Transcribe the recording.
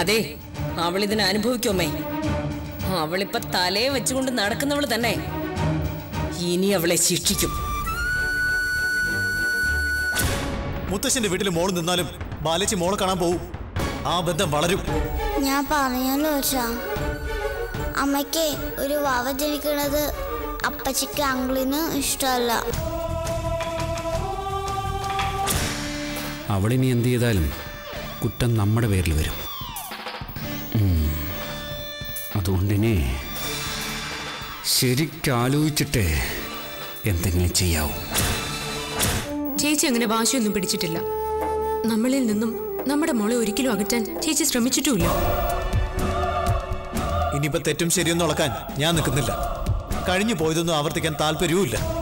അതെ അവളിതിനെ അനുഭവിക്കുമേ അവളിപ്പ തലയെ വെച്ചുകൊണ്ട് നടക്കുന്നവൾ തന്നെ. ഇനി അവളെ ശിക്ഷിക്കും. മുത്തശ്ശന്റെ വീട്ടിൽ മോൾ നിന്നാലും ബാലച്ചി മോളെ കാണാൻ പോവും. ആ ബന്ധം വളരും. ഞാൻ പറഞ്ഞല്ലോ അമ്മയ്ക്ക് ഒരു വാവ ജനിക്കണത് അപ്പച്ചിക്ക് അങ്കിളിന് ഇഷ്ടമല്ല. അവളിനി എന്ത് ചെയ്താലും കുറ്റം നമ്മുടെ പേരിൽ വരും. അതുകൊണ്ടിനി ശരിക്കാലോചിച്ചിട്ട് എന്തെങ്കിലും ചെയ്യാവൂ. ചേച്ചി അങ്ങനെ വാശിയൊന്നും പിടിച്ചിട്ടില്ല. നമ്മളിൽ നിന്നും നമ്മുടെ മോളെ ഒരിക്കലും അകറ്റാൻ ചേച്ചി ശ്രമിച്ചിട്ടുമില്ല. ഇനിയിപ്പോ തെറ്റും ശരിയൊന്നും അളക്കാൻ ഞാൻ നിൽക്കുന്നില്ല. കഴിഞ്ഞു പോയതൊന്നും ആവർത്തിക്കാൻ താല്പര്യവുമില്ല.